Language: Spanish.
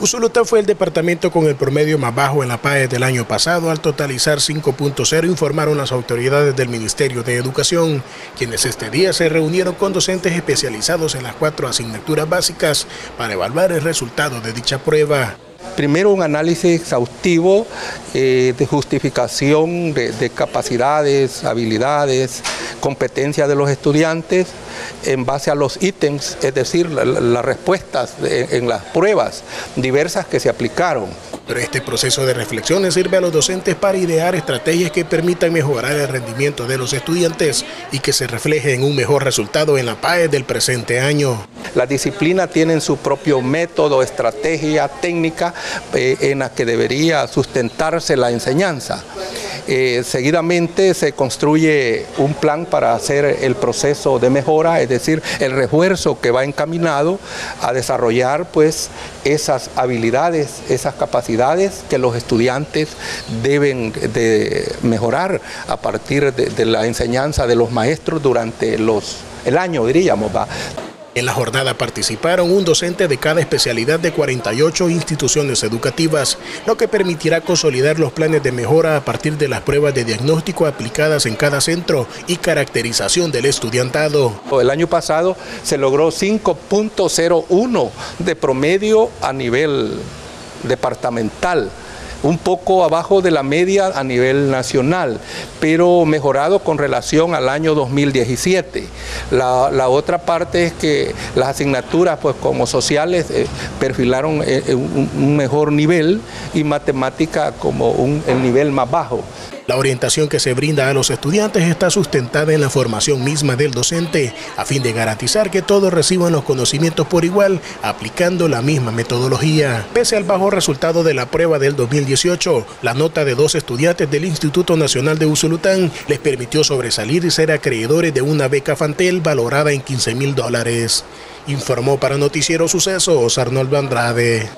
Usulután fue el departamento con el promedio más bajo en la PAE del año pasado al totalizar 5.0, informaron las autoridades del Ministerio de Educación, quienes este día se reunieron con docentes especializados en las cuatro asignaturas básicas para evaluar el resultado de dicha prueba. Primero un análisis exhaustivo eh, de justificación de, capacidades, habilidades, competencias de los estudiantes en base a los ítems, es decir, las respuestas en las pruebas diversas que se aplicaron. Pero este proceso de reflexiones sirve a los docentes para idear estrategias que permitan mejorar el rendimiento de los estudiantes y que se refleje en un mejor resultado en la PAE del presente año. Las disciplinas tienen su propio método, estrategia, técnica eh, en la que debería sustentarse la enseñanza. Eh, seguidamente se construye un plan para hacer el proceso de mejora, es decir, el refuerzo que va encaminado a desarrollar pues esas habilidades, esas capacidades que los estudiantes deben de mejorar a partir de, de la enseñanza de los maestros durante los, el año, diríamos. ¿va? En la jornada participaron un docente de cada especialidad de 48 instituciones educativas, lo que permitirá consolidar los planes de mejora a partir de las pruebas de diagnóstico aplicadas en cada centro y caracterización del estudiantado. El año pasado se logró 5.01 de promedio a nivel departamental un poco abajo de la media a nivel nacional, pero mejorado con relación al año 2017. La, otra parte es que las asignaturas, pues como sociales, eh, perfilaron eh, un, mejor nivel y matemática como un, el nivel más bajo. La orientación que se brinda a los estudiantes está sustentada en la formación misma del docente, a fin de garantizar que todos reciban los conocimientos por igual, aplicando la misma metodología. Pese al bajo resultado de la prueba del 2018, la nota de dos estudiantes del Instituto Nacional de Usulután les permitió sobresalir y ser acreedores de una beca Fantel valorada en 15 mil dólares. Informó para Noticiero Sucesos Arnoldo Andrade.